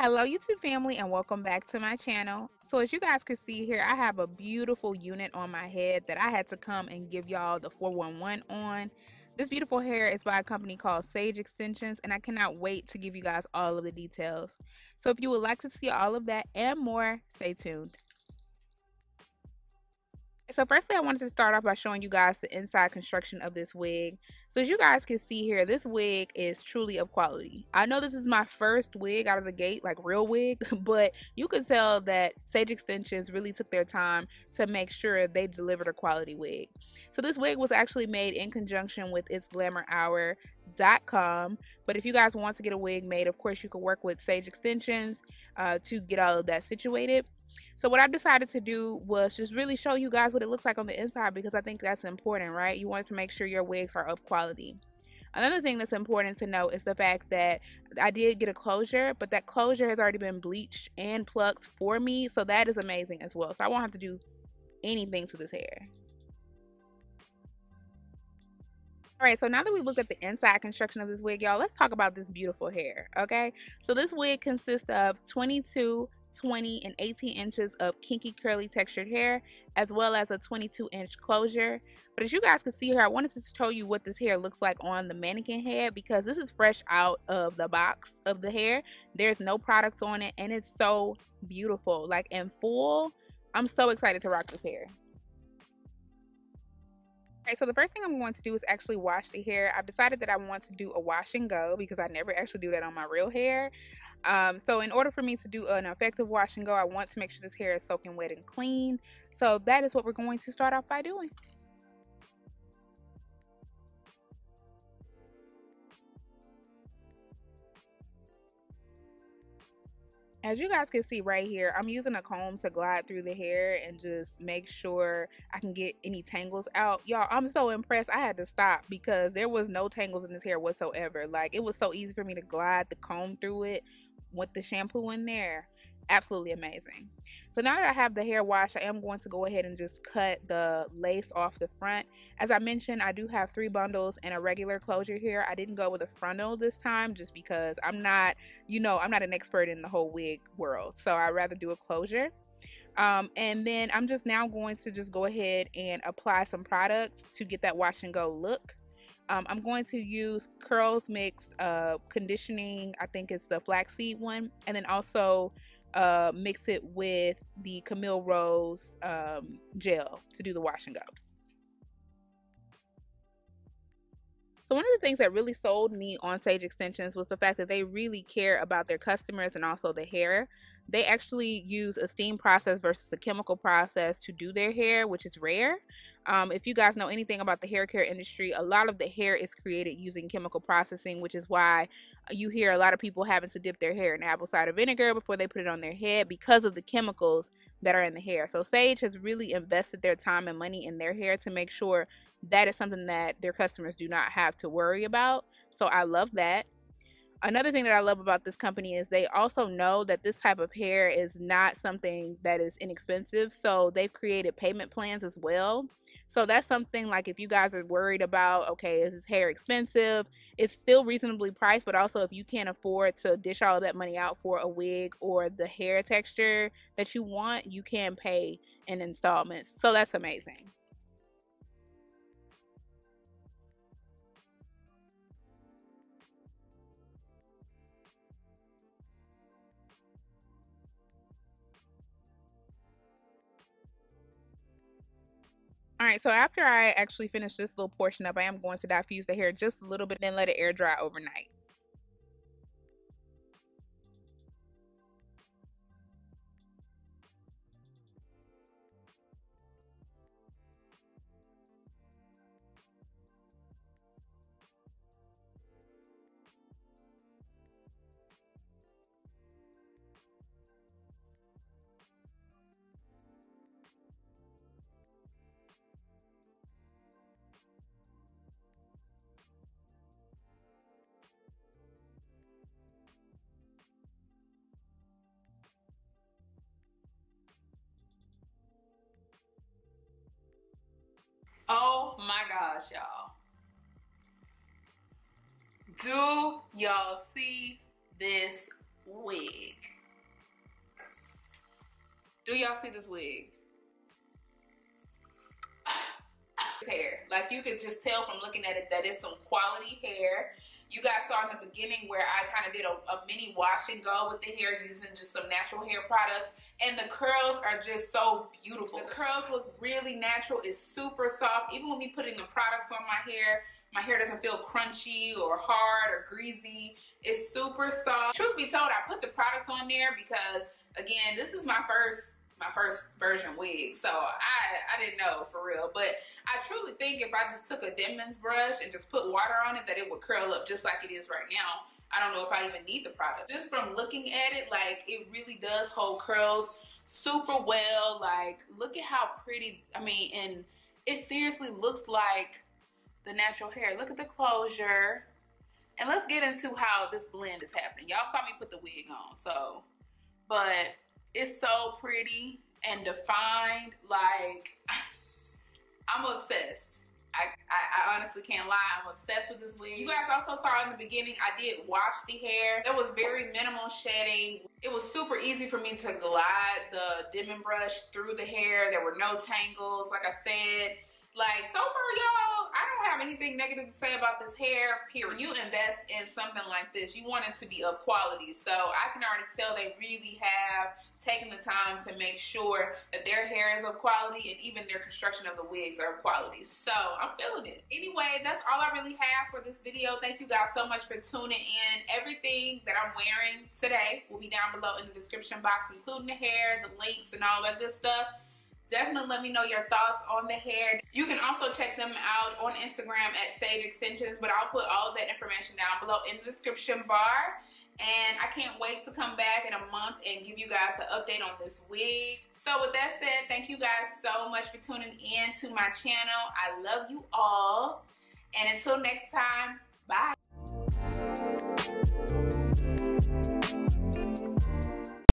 Hello YouTube family and welcome back to my channel. So as you guys can see here, I have a beautiful unit on my head that I had to come and give y'all the 411 on. This beautiful hair is by a company called Sage Extensions and I cannot wait to give you guys all of the details. So if you would like to see all of that and more, stay tuned. So firstly, I wanted to start off by showing you guys the inside construction of this wig. So as you guys can see here, this wig is truly of quality. I know this is my first wig out of the gate, like real wig, but you can tell that Sage Extensions really took their time to make sure they delivered a quality wig. So this wig was actually made in conjunction with itsglamourhour.com. But if you guys want to get a wig made, of course, you can work with Sage Extensions uh, to get all of that situated. So what I decided to do was just really show you guys what it looks like on the inside because I think that's important, right? You want to make sure your wigs are of quality. Another thing that's important to note is the fact that I did get a closure, but that closure has already been bleached and plucked for me. So that is amazing as well. So I won't have to do anything to this hair. All right, so now that we looked at the inside construction of this wig, y'all, let's talk about this beautiful hair, okay? So this wig consists of 22 20 and 18 inches of kinky curly textured hair as well as a 22 inch closure but as you guys can see here I wanted to show you what this hair looks like on the mannequin head because this is fresh out of the box of the hair there's no products on it and it's so beautiful like in full I'm so excited to rock this hair Okay, so the first thing I'm going to do is actually wash the hair. I've decided that I want to do a wash and go because I never actually do that on my real hair. Um, so in order for me to do an effective wash and go, I want to make sure this hair is soaking wet and clean. So that is what we're going to start off by doing. As you guys can see right here, I'm using a comb to glide through the hair and just make sure I can get any tangles out. Y'all, I'm so impressed. I had to stop because there was no tangles in this hair whatsoever. Like, it was so easy for me to glide the comb through it with the shampoo in there absolutely amazing. So now that I have the hair wash I am going to go ahead and just cut the lace off the front. As I mentioned I do have three bundles and a regular closure here. I didn't go with a frontal this time just because I'm not you know I'm not an expert in the whole wig world. So I'd rather do a closure. Um, and then I'm just now going to just go ahead and apply some product to get that wash and go look um, I'm going to use Curls Mix uh, conditioning. I think it's the flaxseed one. And then also uh, mix it with the Camille Rose um, gel to do the wash and go. So one of the things that really sold me on Sage Extensions was the fact that they really care about their customers and also the hair. They actually use a steam process versus a chemical process to do their hair, which is rare. Um, if you guys know anything about the hair care industry, a lot of the hair is created using chemical processing, which is why you hear a lot of people having to dip their hair in apple cider vinegar before they put it on their head because of the chemicals that are in the hair. So Sage has really invested their time and money in their hair to make sure that is something that their customers do not have to worry about. So I love that another thing that I love about this company is they also know that this type of hair is not something that is inexpensive. So they've created payment plans as well. So that's something like if you guys are worried about, okay, is this hair expensive? It's still reasonably priced, but also if you can't afford to dish all that money out for a wig or the hair texture that you want, you can pay in installments. So that's amazing. All right, so after I actually finish this little portion up, I am going to diffuse the hair just a little bit and let it air dry overnight. My gosh, y'all. Do y'all see this wig. Do y'all see this wig? hair. Like you could just tell from looking at it that it's some quality hair. You guys saw in the beginning where I kind of did a, a, mini wash and go with the hair using just some natural hair products. And the curls are just so beautiful. The curls look really natural. It's super soft. Even when we putting the products on my hair, my hair doesn't feel crunchy or hard or greasy. It's super soft. Truth be told, I put the products on there because, again, this is my first my first virgin wig. So I, I didn't know for real. But I truly think if I just took a Denman's brush and just put water on it, that it would curl up just like it is right now. I don't know if I even need the product. Just from looking at it, like it really does hold curls super well. Like look at how pretty, I mean, and it seriously looks like the natural hair. Look at the closure. And let's get into how this blend is happening. Y'all saw me put the wig on, so, but it's so pretty and defined. Like, I'm obsessed. I, I, I, honestly can't lie. I'm obsessed with this wig. You guys also saw in the beginning, I did wash the hair. There was very minimal shedding. It was super easy for me to glide the Denman brush through the hair. There were no tangles, like I said. Like, so far, y'all, I don't have anything negative to say about this hair, period. You invest in something like this, you want it to be of quality. So I can already tell they really have taken the time to make sure that their hair is of quality and even their construction of the wigs are of quality. So I'm feeling it. Anyway, that's all I really have for this video. Thank you guys so much for tuning in. Everything that I'm wearing today will be down below in the description box, including the hair, the links, and all that good stuff. Definitely let me know your thoughts on the hair. You can also check them out on Instagram at Sage Extensions, but I'll put all that information down below in the description bar. And I can't wait to come back in a month and give you guys an update on this wig. So with that said, thank you guys so much for tuning in to my channel. I love you all. And until next time,